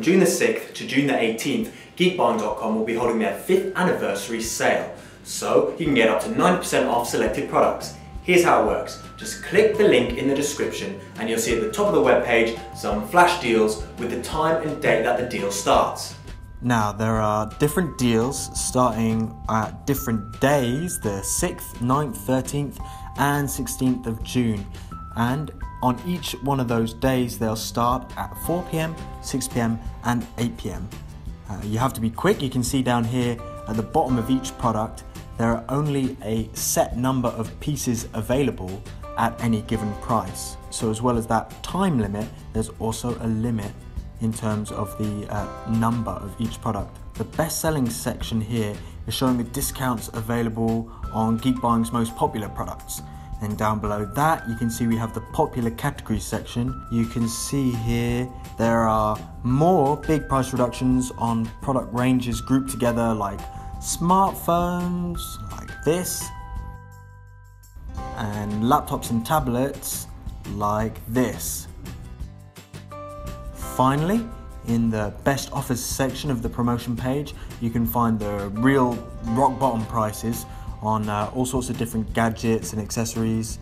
June the 6th to June the 18th, geekbuying.com will be holding their 5th anniversary sale. So you can get up to 90% off selected products. Here's how it works. Just click the link in the description and you'll see at the top of the webpage some flash deals with the time and date that the deal starts. Now, there are different deals starting at different days the 6th, 9th, 13th, and 16th of June. And on each one of those days, they'll start at 4 pm, 6 pm, and 8 pm. Uh, you have to be quick. You can see down here at the bottom of each product, there are only a set number of pieces available at any given price. So, as well as that time limit, there's also a limit in terms of the uh, number of each product. The best selling section here is showing the discounts available on Geek Buying's most popular products. And down below that, you can see we have the popular categories section. You can see here there are more big price reductions on product ranges grouped together, like smartphones, like this, and laptops and tablets, like this. Finally, in the best offers section of the promotion page, you can find the real rock bottom prices on uh, all sorts of different gadgets and accessories.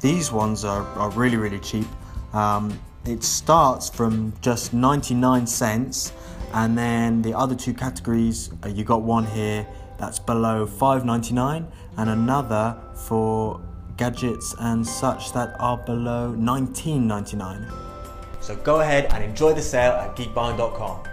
These ones are, are really, really cheap. Um, it starts from just 99 cents, and then the other two categories uh, you got one here that's below 5.99 and another for gadgets and such that are below 19.99. So go ahead and enjoy the sale at geekbuying.com.